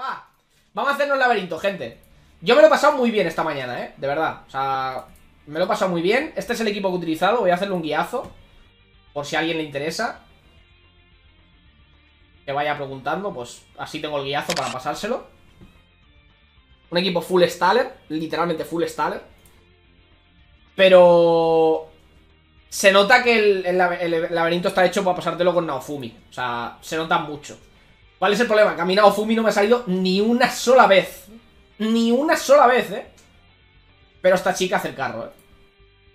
va. Vamos a hacernos laberinto, gente. Yo me lo he pasado muy bien esta mañana, ¿eh? De verdad. O sea, me lo he pasado muy bien. Este es el equipo que he utilizado. Voy a hacerle un guiazo. Por si a alguien le interesa. Que vaya preguntando. Pues así tengo el guiazo para pasárselo. Un equipo full staller. Literalmente full staller. Pero... Se nota que el, el laberinto está hecho para pasártelo con Naofumi. O sea, se nota mucho. ¿Cuál es el problema? Mí Naofumi no me ha salido ni una sola vez. Ni una sola vez, ¿eh? Pero esta chica hace el carro, ¿eh?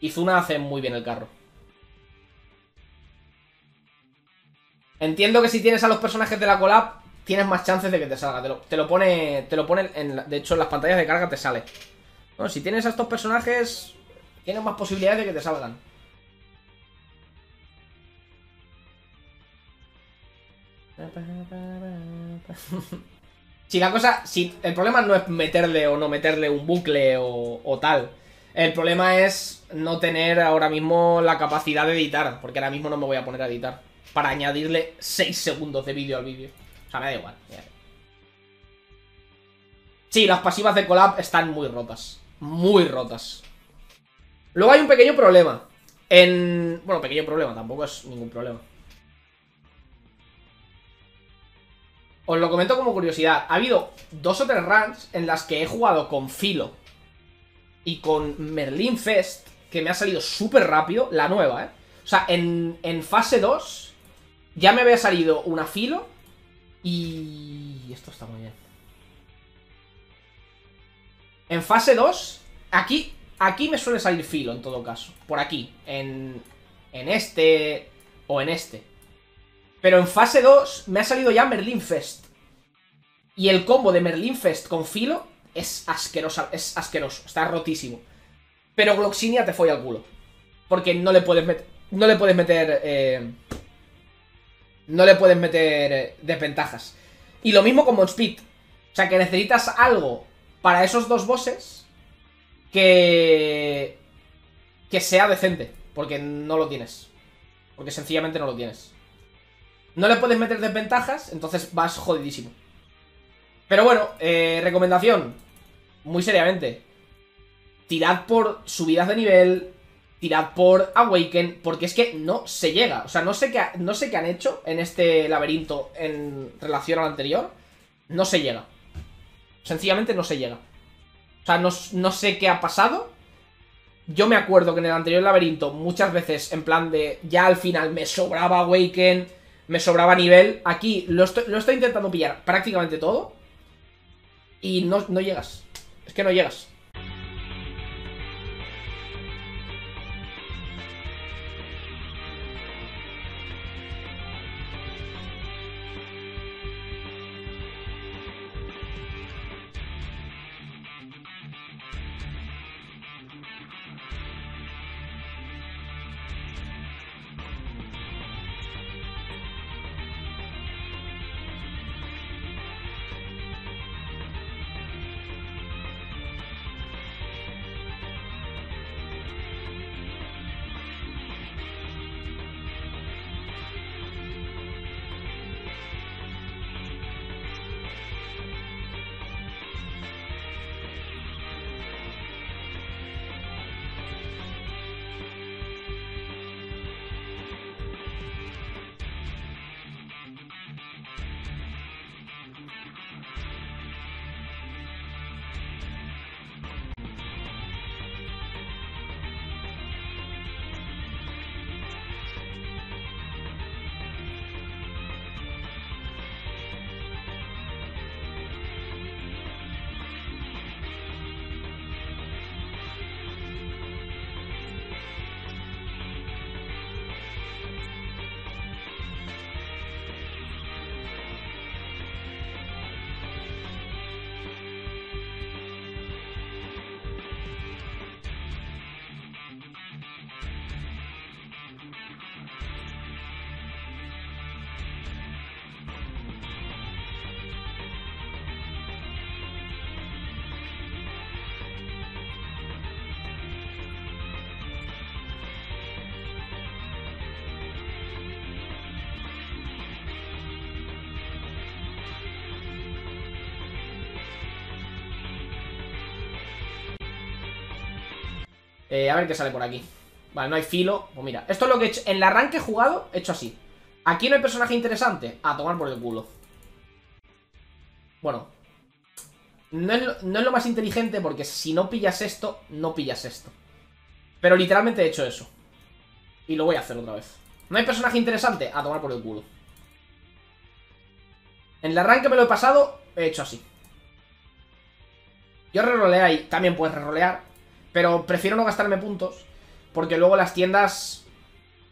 Y Zuna hace muy bien el carro. Entiendo que si tienes a los personajes de la collab, tienes más chances de que te salga. Te lo, pone. Te lo pone en. de hecho, en las pantallas de carga te sale. Bueno, si tienes a estos personajes, tienes más posibilidades de que te salgan. si la cosa. Si el problema no es meterle o no meterle un bucle o, tal. El problema es no tener ahora mismo la capacidad de editar. Porque ahora mismo no me voy a poner a editar. Para añadirle 6 segundos de vídeo al vídeo. O sea, me da igual. Sí, las pasivas de collab están muy rotas. Muy rotas. Luego hay un pequeño problema. En... Bueno, pequeño problema, tampoco es ningún problema. Os lo comento como curiosidad. Ha habido dos o tres runs en las que he jugado con Filo y con Merlin Fest, que me ha salido súper rápido, la nueva, ¿eh? O sea, en, en fase 2 ya me había salido una Filo y... Esto está muy bien. En fase 2, aquí, aquí me suele salir Filo en todo caso. Por aquí, en, en este o en este. Pero en fase 2 me ha salido ya Merlin Fest. Y el combo de Merlin Fest con Filo es asqueroso, es asqueroso, está rotísimo. Pero Gloxinia te folla al culo. Porque no le puedes meter. No le puedes meter. Eh, no le puedes meter eh, desventajas. Y lo mismo con Speed. O sea que necesitas algo para esos dos bosses que. que sea decente. Porque no lo tienes. Porque sencillamente no lo tienes. No le puedes meter desventajas, entonces vas jodidísimo. Pero bueno, eh, recomendación. Muy seriamente. Tirad por subidas de nivel. Tirad por Awaken. Porque es que no se llega. O sea, no sé qué, no sé qué han hecho en este laberinto en relación al anterior. No se llega. Sencillamente no se llega. O sea, no, no sé qué ha pasado. Yo me acuerdo que en el anterior laberinto muchas veces en plan de ya al final me sobraba Awaken me sobraba nivel. Aquí lo estoy, lo estoy intentando pillar prácticamente todo. Y no, no llegas. Es que no llegas. Eh, a ver qué sale por aquí. Vale, no hay filo. Pues mira, esto es lo que he hecho. En el arranque jugado, he hecho así. Aquí no hay personaje interesante. A tomar por el culo. Bueno. No es, lo, no es lo más inteligente porque si no pillas esto, no pillas esto. Pero literalmente he hecho eso. Y lo voy a hacer otra vez. ¿No hay personaje interesante? A tomar por el culo. En el arranque me lo he pasado, he hecho así. Yo reroleo ahí, también puedes rerolear. Pero prefiero no gastarme puntos. Porque luego las tiendas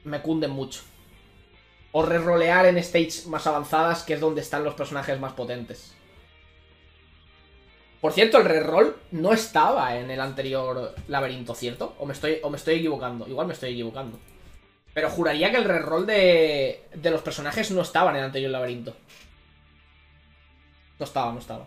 me cunden mucho. O rerolear en stages más avanzadas, que es donde están los personajes más potentes. Por cierto, el reroll no estaba en el anterior laberinto, ¿cierto? O me estoy, o me estoy equivocando. Igual me estoy equivocando. Pero juraría que el reroll de, de los personajes no estaba en el anterior laberinto. No estaba, no estaba.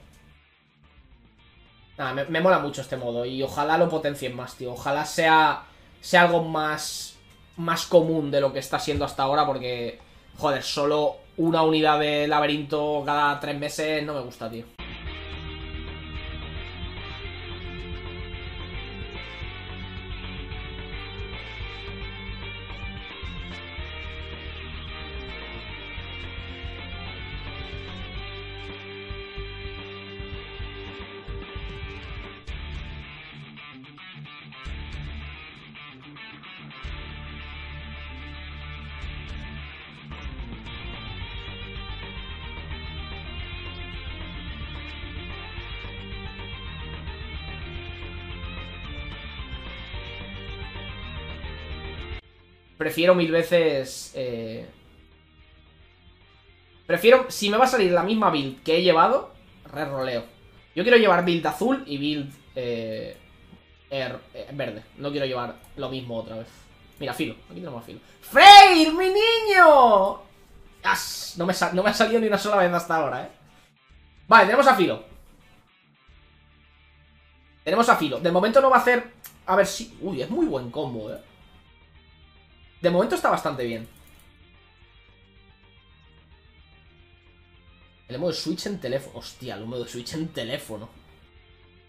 Nada, me, mola mucho este modo y ojalá lo potencien más, tío. Ojalá sea, sea algo más, más común de lo que está siendo hasta ahora porque, joder, solo una unidad de laberinto cada tres meses no me gusta, tío. Prefiero mil veces... Eh... Prefiero, si me va a salir la misma build que he llevado, re-roleo. Yo quiero llevar build azul y build eh, er, eh, verde. No quiero llevar lo mismo otra vez. Mira, filo. Aquí tenemos filo. ¡Freyr, mi niño! ¡As! No me, no me ha salido ni una sola vez hasta ahora, ¿eh? Vale, tenemos a filo. Tenemos a filo. De momento no va a hacer... A ver si... Uy, es muy buen combo, ¿eh? De momento está bastante bien. El modo de Switch en teléfono. Hostia, el modo de Switch en teléfono.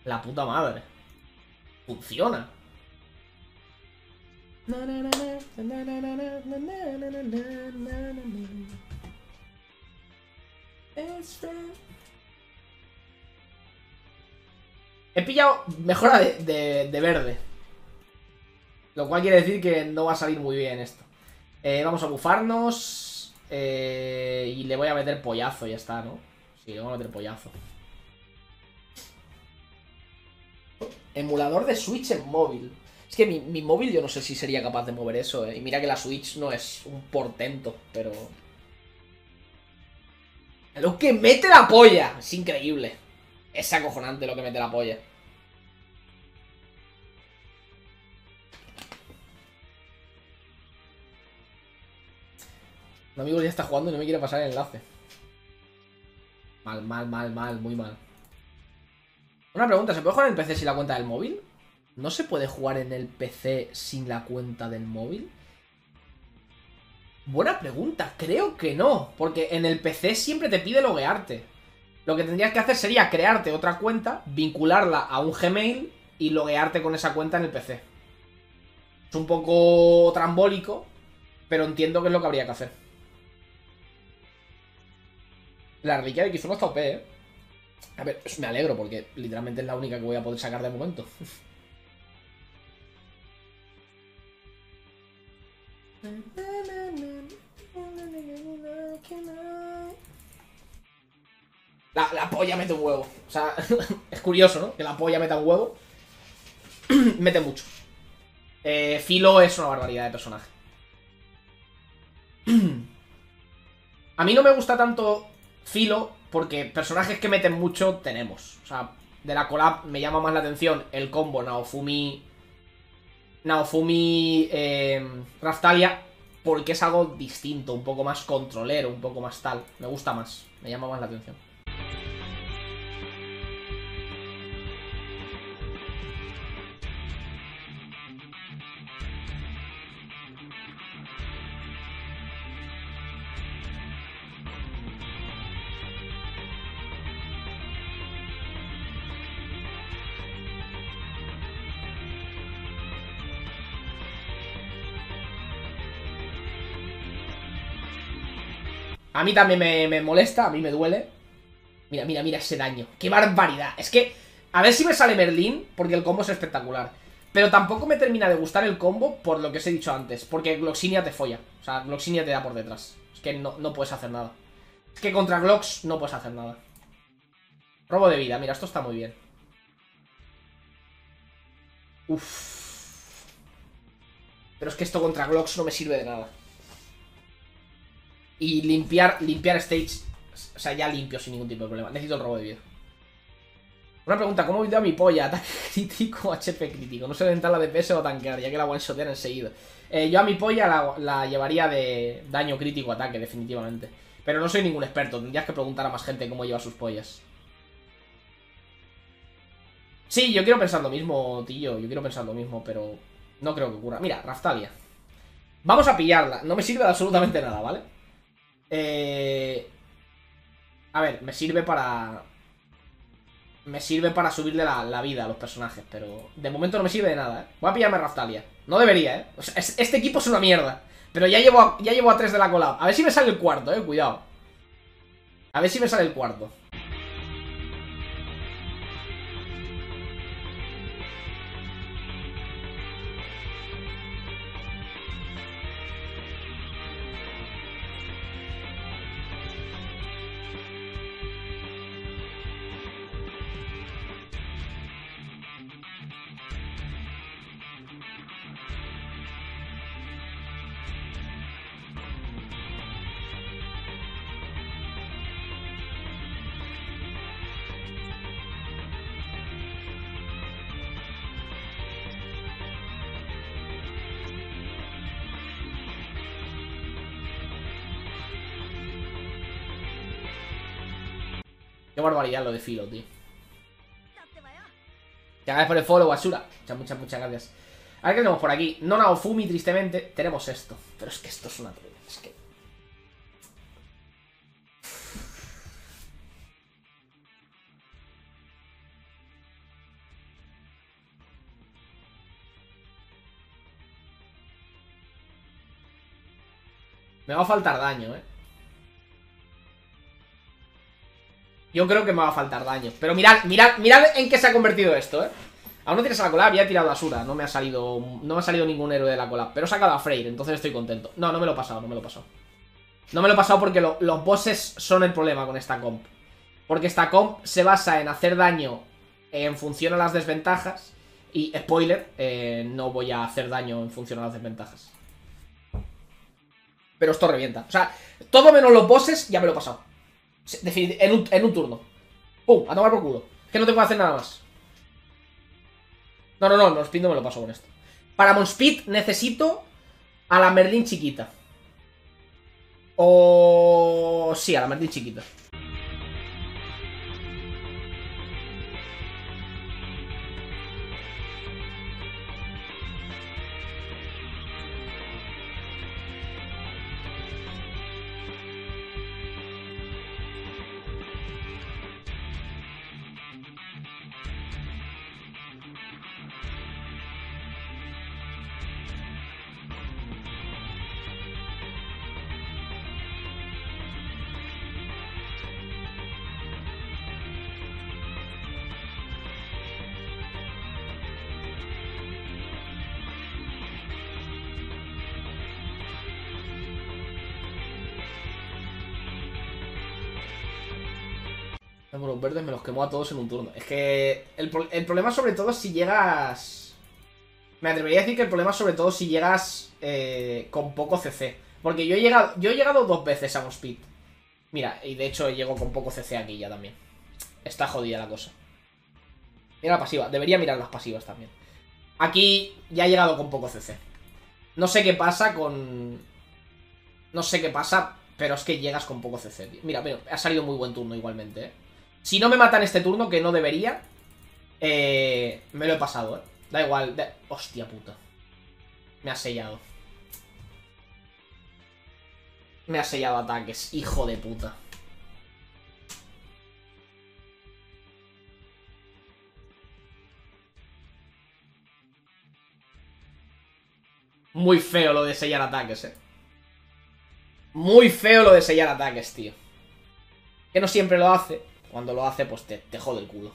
La puta madre. Funciona. He pillado mejora de, de, de verde. Lo cual quiere decir que no va a salir muy bien esto. Eh, vamos a bufarnos. Eh, y le voy a meter pollazo, ya está, ¿no? Sí, le voy a meter pollazo. Emulador de Switch en móvil. Es que mi, mi, móvil yo no sé si sería capaz de mover eso, ¿eh? Y mira que la Switch no es un portento, pero... Lo que mete la polla. Es increíble. Es acojonante lo que mete la polla. Un amigo ya está jugando y no me quiere pasar el enlace. Mal, mal, mal, mal, muy mal. Una pregunta, ¿se puede jugar en el PC sin la cuenta del móvil? ¿No se puede jugar en el PC sin la cuenta del móvil? Buena pregunta, creo que no, porque en el PC siempre te pide loguearte. Lo que tendrías que hacer sería crearte otra cuenta, vincularla a un Gmail y loguearte con esa cuenta en el PC. Es un poco trambólico, pero entiendo que es lo que habría que hacer. La reliquia de Kizuno está OP, ¿eh? A ver, me alegro porque literalmente es la única que voy a poder sacar de momento. La, la, polla mete un huevo. O sea, es curioso, ¿no? Que la polla meta un huevo. mete mucho. Eh, Filo es una barbaridad de personaje. A mí no me gusta tanto Filo, porque personajes que meten mucho tenemos. O sea, de la collab me llama más la atención el combo Naofumi. Naofumi. Eh, Raftalia. Porque es algo distinto, un poco más controlero, un poco más tal. Me gusta más, me llama más la atención. A mí también me, molesta, a mí me duele. Mira, mira, mira ese daño. ¡Qué barbaridad! Es que, a ver si me sale Merlín, porque el combo es espectacular. Pero tampoco me termina de gustar el combo por lo que os he dicho antes. Porque Gloxinia te folla. O sea, Gloxinia te da por detrás. Es que no, no puedes hacer nada. Es que contra Glox no puedes hacer nada. Robo de vida. Mira, esto está muy bien. Uff. Pero es que esto contra Glox no me sirve de nada. Y limpiar, limpiar stage. O sea, ya limpio sin ningún tipo de problema. Necesito el robo de vida. Una pregunta, ¿cómo a mi polla? Ataque crítico, HP crítico. No sé orientar la DPS o tanquear, ya que la one-shotean enseguida. Eh, yo a mi polla la, llevaría de daño crítico ataque, definitivamente. Pero no soy ningún experto, tendrías que preguntar a más gente cómo lleva sus pollas. Sí, yo quiero pensar lo mismo, tío. Yo quiero pensar lo mismo, pero no creo que ocurra. Mira, Raftalia. Vamos a pillarla. No me sirve de absolutamente nada, ¿vale? Eh... A ver, me sirve para me sirve para subirle la, vida a los personajes, pero de momento no me sirve de nada, ¿eh? Voy a pillarme Raftalia. No debería, ¿eh? este equipo es una mierda. Pero ya llevo, a, ya llevo a tres de la cola. A ver si me sale el cuarto, ¿eh? Cuidado. A ver si me sale el cuarto. Qué barbaridad lo de Filo, tío. Gracias por el follow, basura. Muchas, muchas, muchas gracias. A ver qué tenemos por aquí. No Naofumi, tristemente. Tenemos esto. Pero es que esto es una Es que. Me va a faltar daño, eh. Yo creo que me va a faltar daño. Pero mirad, mirad, mirad en qué se ha convertido esto, ¿eh? Aún no tienes a la collab, ya he tirado a Asura. No me ha salido. No me ha salido ningún héroe de la collab. Pero he sacado a Freyr, entonces estoy contento. No, no me lo he pasado, no me lo he pasado. No me lo he pasado porque los bosses son el problema con esta comp. Porque esta comp se basa en hacer daño en función a las desventajas. Y, spoiler, eh, no voy a hacer daño en función a las desventajas. Pero esto revienta. O sea, todo menos los bosses ya me lo he pasado. En un, en un turno. ¡Pum! A tomar por culo. Es que no tengo que hacer nada más. No, no, no, Speed no me lo paso con esto. Para Monspeed necesito a la Merlin chiquita. O... Sí, a la Merlin chiquita. Los verdes me los quemó a todos en un turno. Es que el, problema sobre todo si llegas... Me atrevería a decir que el problema sobre todo si llegas eh, con poco CC. Porque yo he llegado yo he llegado dos veces a speed. Mira, y de hecho llego con poco CC aquí ya también. Está jodida la cosa. Mira la pasiva. Debería mirar las pasivas también. Aquí ya he llegado con poco CC. No sé qué pasa con... No sé qué pasa, pero es que llegas con poco CC. Mira, pero ha salido muy buen turno igualmente, ¿eh? Si no me matan este turno, que no debería, eh, me lo he pasado, ¿eh? Da igual. Hostia puta. Me ha sellado. Me ha sellado ataques, hijo de puta. Muy feo lo de sellar ataques, eh. Muy feo lo de sellar ataques, tío. Que no siempre lo hace. Cuando lo hace, pues te, te jode el culo.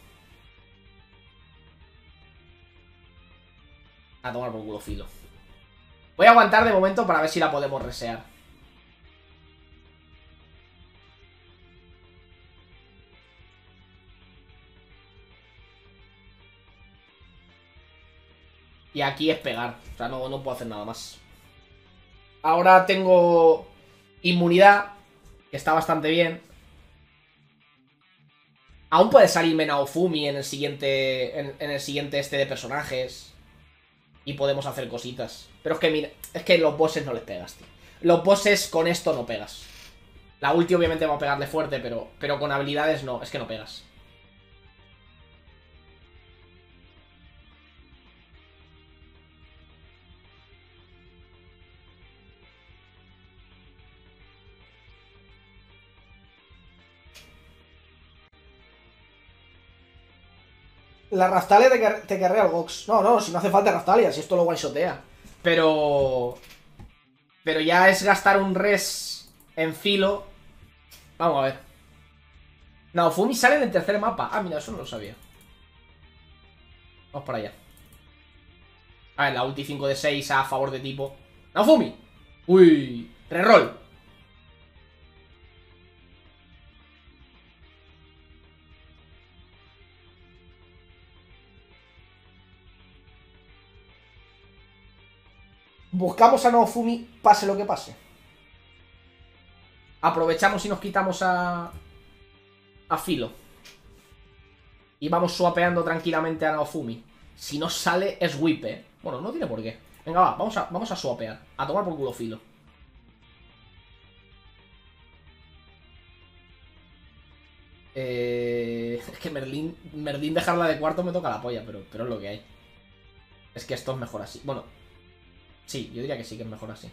A tomar por culo filo. Voy a aguantar de momento para ver si la podemos resear. Y aquí es pegar. O sea, no, no puedo hacer nada más. Ahora tengo inmunidad, que está bastante bien. Aún puede salirme Naofumi en el siguiente. En, el siguiente este de personajes. Y podemos hacer cositas. Pero es que mira, es que los bosses no les pegas, tío. Los bosses con esto no pegas. La ulti obviamente va a pegarle fuerte, pero, pero con habilidades no, es que no pegas. La Raftalia te, te carrea el Gox. No, no, si no hace falta Raftalia, si esto lo one-shotea. Pero... Pero ya es gastar un res en filo. Vamos a ver. Naofumi sale en el tercer mapa. Ah, mira, eso no lo sabía. Vamos para allá. A ver, la ulti 5 de 6 a favor de tipo. ¡Naofumi! Uy, reroll. Buscamos a Naofumi, pase lo que pase. Aprovechamos y nos quitamos a... A Filo. Y vamos swapeando tranquilamente a Naofumi. Si no sale, es whip, ¿eh? Bueno, no tiene por qué. Venga, va, vamos a, vamos a swapear. A tomar por culo Filo. Eh... Es que Merlin, Merlin dejarla de cuarto me toca la polla, pero, pero es lo que hay. Es que esto es mejor así. Bueno, Sí, yo diría que sí, que es mejor así.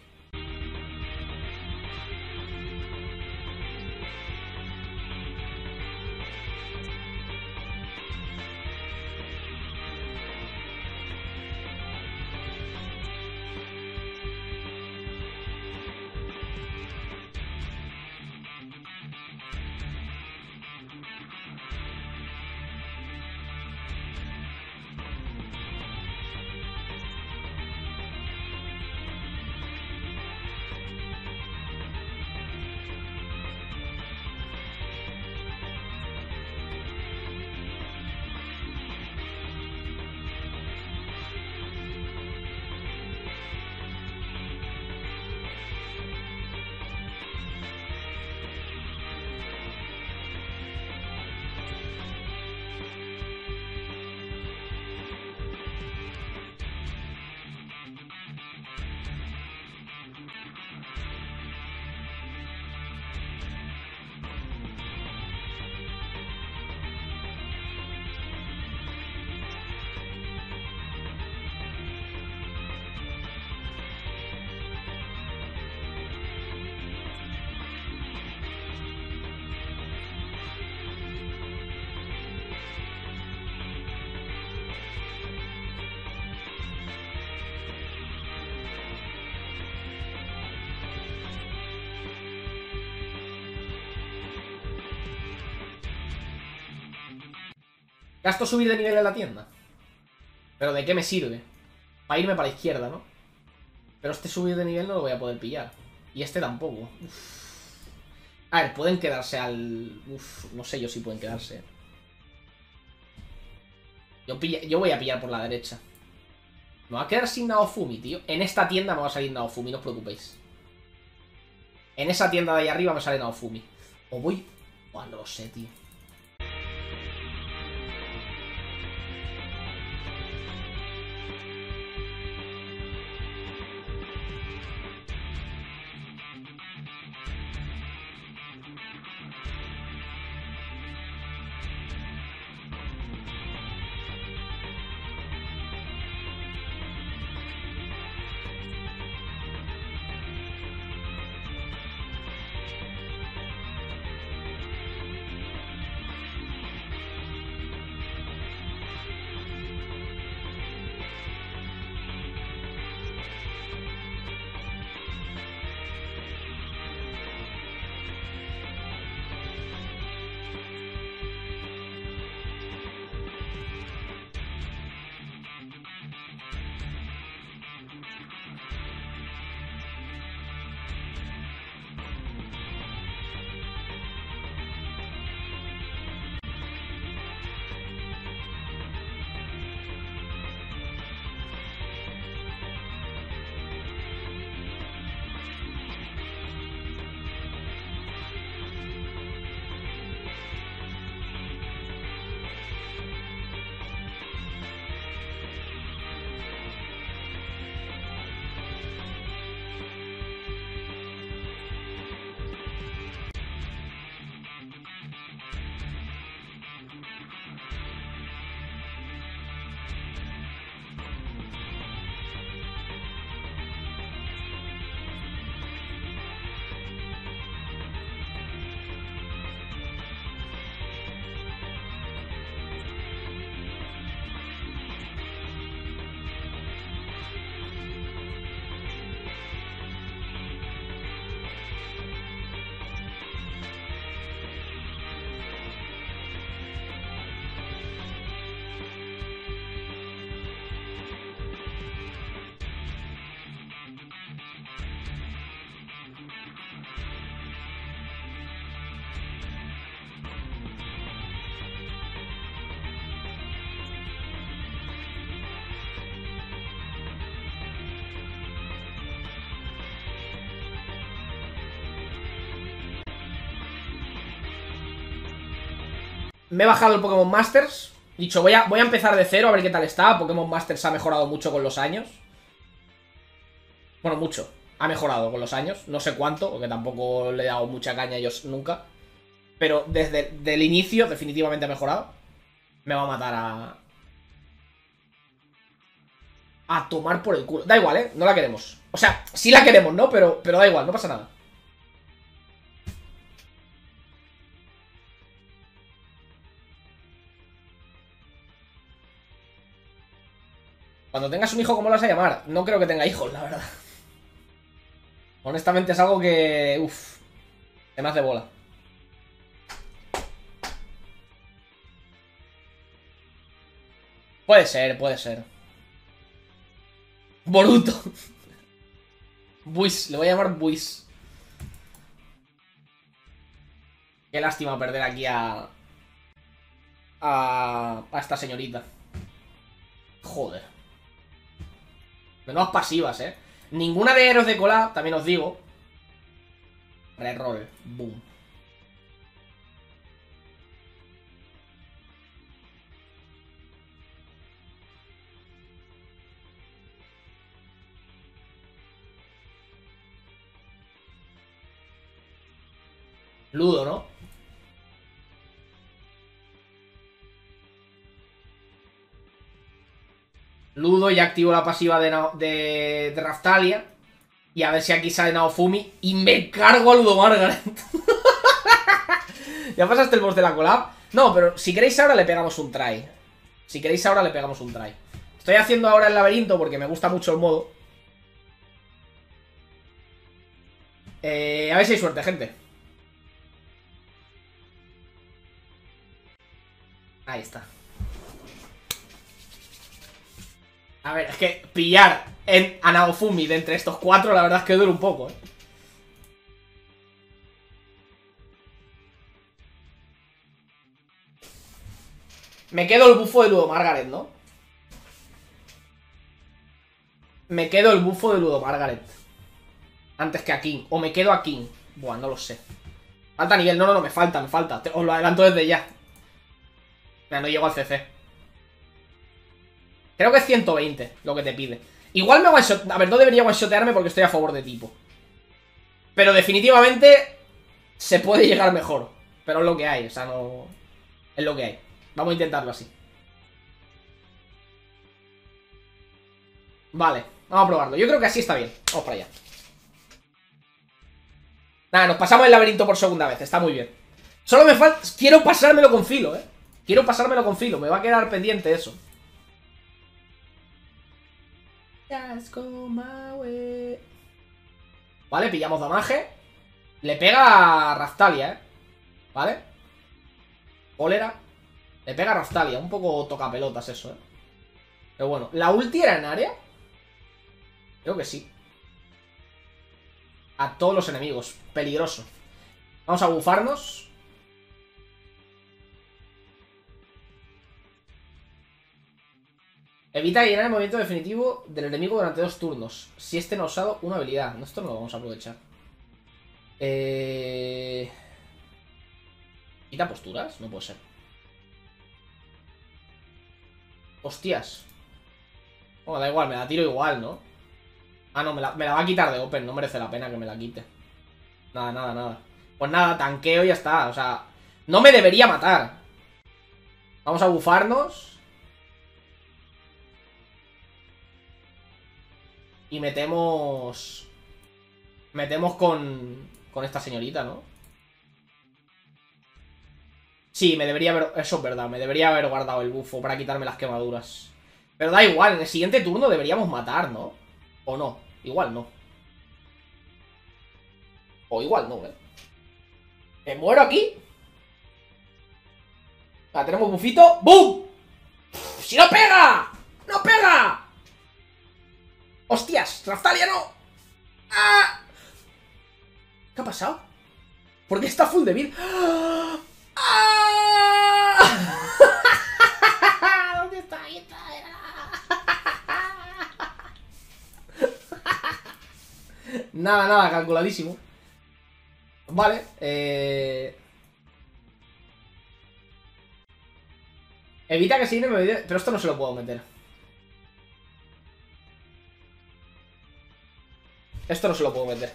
Gasto subir de nivel en la tienda. ¿Pero de qué me sirve? Para irme para la izquierda, ¿no? Pero este subir de nivel no lo voy a poder pillar. Y este tampoco. A ver, pueden quedarse al... Uf, no sé yo si pueden quedarse. Yo, yo voy a pillar por la derecha. Me va a quedar sin Naofumi, tío. En esta tienda me va a salir Naofumi, no os preocupéis. En esa tienda de ahí arriba me sale Naofumi. O voy... Buah, no lo sé, tío. Me he bajado el Pokémon Masters. Dicho, voy a, voy a empezar de cero a ver qué tal está. Pokémon Masters ha mejorado mucho con los años. Bueno, mucho. Ha mejorado con los años. No sé cuánto, porque tampoco le he dado mucha caña a ellos nunca. Pero desde el inicio, definitivamente ha mejorado. Me va a matar a... A tomar por el culo. Da igual, ¿eh? No la queremos. O sea, sí la queremos, ¿no? Pero, pero da igual, no pasa nada. Cuando tengas un hijo, ¿cómo lo vas a llamar? No creo que tenga hijos, la verdad. Honestamente es algo que... Uf. Que me hace bola. Puede ser, puede ser. Boruto. Buis, le voy a llamar Buis. Qué lástima perder aquí a... A, a esta señorita. Joder. Menos pasivas, ¿eh? Ninguna de héroes de cola, también os digo. Reroll. Boom. Ludo, ¿no? Ludo y activo la pasiva de, de, de, Raftalia. Y a ver si aquí sale Naofumi. Y me cargo a Ludo Margaret. ¿Ya pasaste el boss de la collab? No, pero si queréis ahora le pegamos un try. Si queréis ahora le pegamos un try. Estoy haciendo ahora el laberinto porque me gusta mucho el modo. Eh, a ver si hay suerte, gente. Ahí está. A ver, es que pillar en a Naofumi de entre estos cuatro, la verdad es que duele un poco, ¿eh? Me quedo el bufo de Ludo Margaret, ¿no? Me quedo el bufo de Ludo Margaret. Antes que a King. O me quedo a King. Buah, no lo sé. Falta nivel. No, no, no, me falta, me falta. Os lo adelanto desde ya. Mira, no llego al CC. Creo que es 120 lo que te pide. Igual me one -shot. A ver, no debería one-shotearme porque estoy a favor de tipo. Pero definitivamente se puede llegar mejor. Pero es lo que hay, o sea, no... Es lo que hay. Vamos a intentarlo así. Vale, vamos a probarlo. Yo creo que así está bien. Vamos para allá. Nada, nos pasamos el laberinto por segunda vez. Está muy bien. Solo me falta... Quiero pasármelo con filo, ¿eh? Quiero pasármelo con filo. Me va a quedar pendiente eso. Vale, pillamos damaje. Le pega a Raftalia, ¿eh? ¿Vale? Cólera. Le pega a Raftalia. Un poco toca pelotas eso, ¿eh? Pero bueno, ¿la ulti era en área? Creo que sí. A todos los enemigos. Peligroso. Vamos a bufarnos. Evita llenar el movimiento definitivo del enemigo durante dos turnos. Si este no ha usado una habilidad. No, esto no lo vamos a aprovechar. Eh... ¿Quita posturas? No puede ser. Hostias. Bueno, da igual, me la tiro igual, ¿no? Ah, no, me la, me la va a quitar de Open. No merece la pena que me la quite. Nada, nada, nada. Pues nada, tanqueo y ya está. O sea, no me debería matar. Vamos a bufarnos. Y metemos... Metemos con... Con esta señorita, ¿no? Sí, me debería haber... Eso es verdad, me debería haber guardado el bufo para quitarme las quemaduras. Pero da igual, en el siguiente turno deberíamos matar, ¿no? ¿O no? Igual no. O igual no, ¿eh? ¿Me muero aquí? La tenemos bufito. ¡Bum! ¡Si no pega! ¡No pega! ¡Hostias! ¡Raftalia no! ¡Ah! ¿Qué ha pasado? ¿Por qué está full de vida? ¿Dónde está? Ahí nada, nada, calculadísimo. Vale, eh... Evita que se me Pero esto no se lo puedo meter. Esto no se lo puedo meter.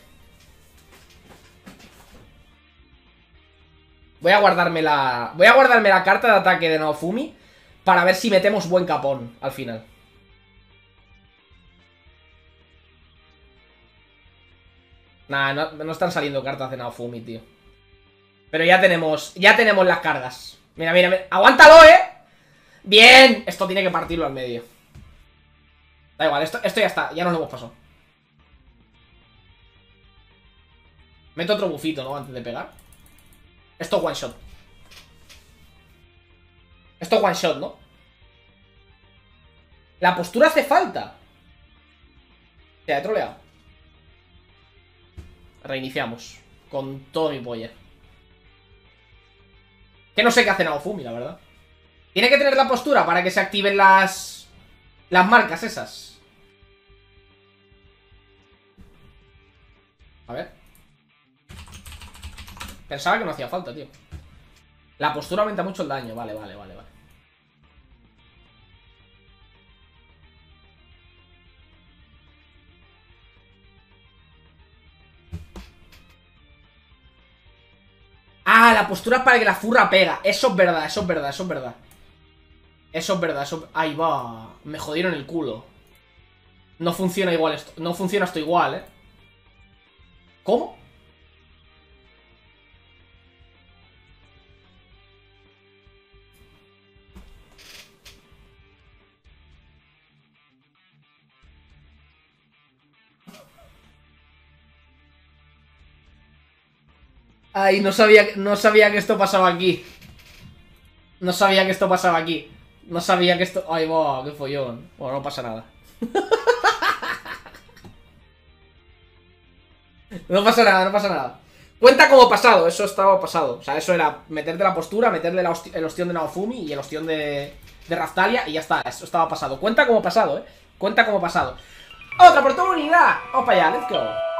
Voy a guardarme la... Voy a guardarme la carta de ataque de Naofumi para ver si metemos buen capón al final. Nah, no, no están saliendo cartas de Naofumi, tío. Pero ya tenemos... Ya tenemos las cargas. Mira, mira, mira. ¡Aguántalo, eh! ¡Bien! Esto tiene que partirlo al medio. Da igual, esto, esto ya está. Ya nos lo hemos pasado. Meto otro bufito, ¿no? Antes de pegar. Esto es one shot. Esto es one shot, ¿no? La postura hace falta. Se ha troleado. Reiniciamos. Con todo mi polla. Que no sé qué hace Naofumi, la verdad. Tiene que tener la postura para que se activen las... Las marcas esas. A ver. Pensaba que no hacía falta, tío. La postura aumenta mucho el daño. Vale, vale, vale, vale. Ah, la postura es para que la furra pega. Eso es verdad, eso es verdad, eso es verdad. Eso es verdad, eso... Ahí va. Me jodieron el culo. No funciona igual esto. No funciona esto igual, ¿eh? ¿Cómo? Ay, no sabía, no sabía que esto pasaba aquí. No sabía que esto pasaba aquí. No sabía que esto... Ay, va, qué follón. Bueno, no pasa nada. no pasa nada, no pasa nada. Cuenta como pasado, eso estaba pasado. O sea, eso era meterte la postura, meterle el ostión de Naofumi y el ostión de, de Raftalia y ya está, eso estaba pasado. Cuenta como pasado, ¿eh? Cuenta como pasado. ¡Otra oportunidad! Vamos para allá, let's go.